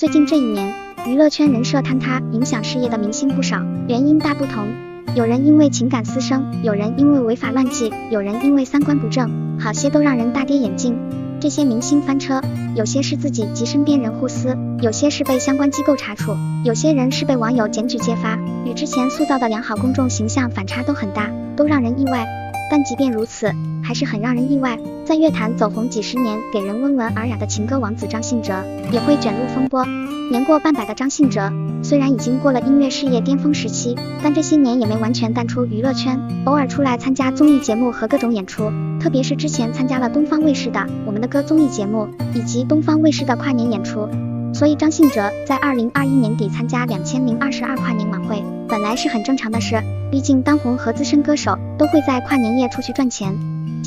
最近这一年，娱乐圈人设坍塌，影响事业的明星不少，原因大不同。有人因为情感私生，有人因为违法乱纪，有人因为三观不正，好些都让人大跌眼镜。这些明星翻车，有些是自己及身边人互撕，有些是被相关机构查处，有些人是被网友检举揭发，与之前塑造的良好公众形象反差都很大，都让人意外。但即便如此，还是很让人意外，在乐坛走红几十年，给人温文尔雅的情歌王子张信哲，也会卷入风波。年过半百的张信哲，虽然已经过了音乐事业巅峰时期，但这些年也没完全淡出娱乐圈，偶尔出来参加综艺节目和各种演出，特别是之前参加了东方卫视的《我们的歌》综艺节目，以及东方卫视的跨年演出。所以张信哲在二零二一年底参加两千零二十二跨年晚会，本来是很正常的事，毕竟当红和资深歌手都会在跨年夜出去赚钱。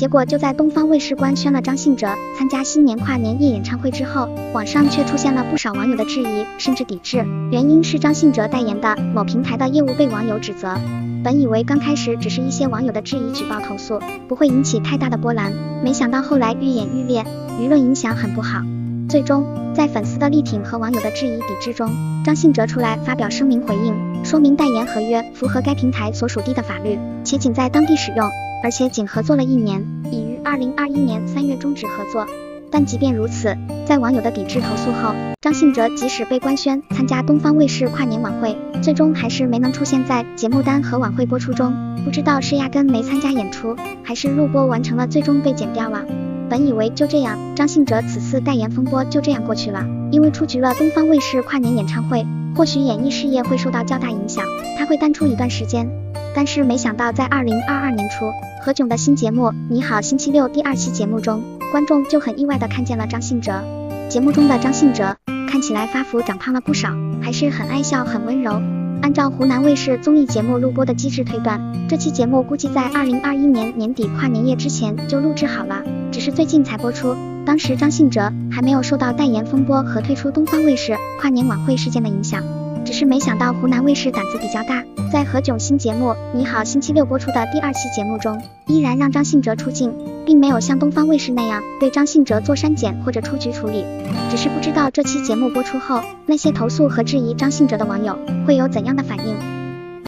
结果就在东方卫视官宣了张信哲参加新年跨年夜演唱会之后，网上却出现了不少网友的质疑，甚至抵制。原因是张信哲代言的某平台的业务被网友指责。本以为刚开始只是一些网友的质疑、举报、投诉，不会引起太大的波澜，没想到后来愈演愈烈，舆论影响很不好。最终，在粉丝的力挺和网友的质疑抵制中，张信哲出来发表声明回应，说明代言合约符合该平台所属地的法律，且仅在当地使用，而且仅合作了一年，已于二零二一年三月终止合作。但即便如此，在网友的抵制投诉后，张信哲即使被官宣参加东方卫视跨年晚会，最终还是没能出现在节目单和晚会播出中。不知道是压根没参加演出，还是录播完成了最终被剪掉了。本以为就这样，张信哲此次代言风波就这样过去了，因为出局了东方卫视跨年演唱会，或许演艺事业会受到较大影响，他会淡出一段时间。但是没想到，在二零二二年初，何炅的新节目《你好星期六》第二期节目中，观众就很意外的看见了张信哲。节目中的张信哲看起来发福长胖了不少，还是很爱笑、很温柔。按照湖南卫视综艺节目录播的机制推断，这期节目估计在二零二一年年底跨年夜之前就录制好了。只是最近才播出，当时张信哲还没有受到代言风波和退出东方卫视跨年晚会事件的影响。只是没想到湖南卫视胆子比较大，在何炅新节目《你好星期六》播出的第二期节目中，依然让张信哲出镜，并没有像东方卫视那样对张信哲做删减或者出局处理。只是不知道这期节目播出后，那些投诉和质疑张信哲的网友会有怎样的反应。